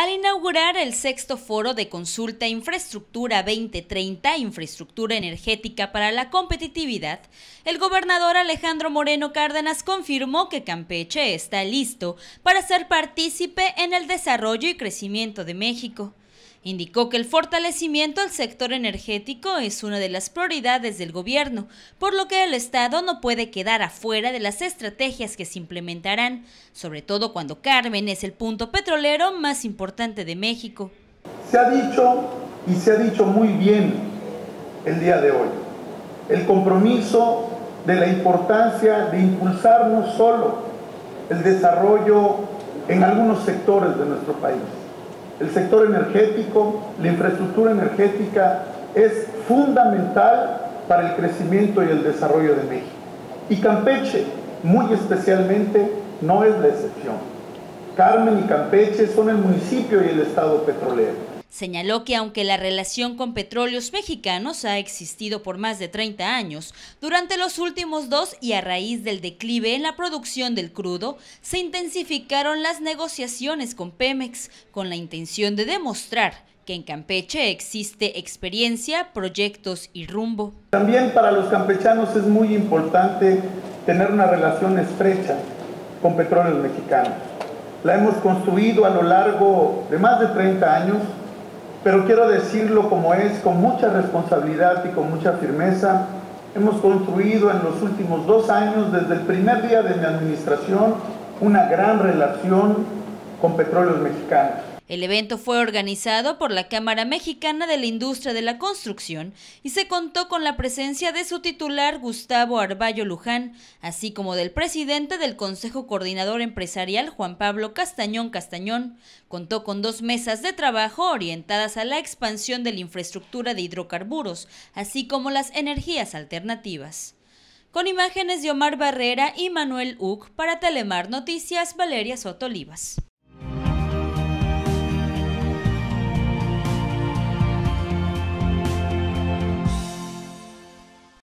Al inaugurar el sexto foro de consulta Infraestructura 2030, Infraestructura Energética para la Competitividad, el gobernador Alejandro Moreno Cárdenas confirmó que Campeche está listo para ser partícipe en el desarrollo y crecimiento de México. Indicó que el fortalecimiento del sector energético es una de las prioridades del gobierno, por lo que el Estado no puede quedar afuera de las estrategias que se implementarán, sobre todo cuando Carmen es el punto petrolero más importante de México. Se ha dicho y se ha dicho muy bien el día de hoy el compromiso de la importancia de impulsar no solo el desarrollo en algunos sectores de nuestro país, el sector energético, la infraestructura energética es fundamental para el crecimiento y el desarrollo de México. Y Campeche, muy especialmente, no es la excepción. Carmen y Campeche son el municipio y el estado petrolero. Señaló que aunque la relación con petróleos mexicanos ha existido por más de 30 años, durante los últimos dos y a raíz del declive en la producción del crudo, se intensificaron las negociaciones con Pemex con la intención de demostrar que en Campeche existe experiencia, proyectos y rumbo. También para los campechanos es muy importante tener una relación estrecha con petróleos mexicanos. La hemos construido a lo largo de más de 30 años pero quiero decirlo como es, con mucha responsabilidad y con mucha firmeza, hemos construido en los últimos dos años, desde el primer día de mi administración, una gran relación con petróleos mexicanos. El evento fue organizado por la Cámara Mexicana de la Industria de la Construcción y se contó con la presencia de su titular Gustavo Arballo Luján, así como del presidente del Consejo Coordinador Empresarial Juan Pablo Castañón Castañón. Contó con dos mesas de trabajo orientadas a la expansión de la infraestructura de hidrocarburos, así como las energías alternativas. Con imágenes de Omar Barrera y Manuel Uc para Telemar Noticias, Valeria Soto Olivas.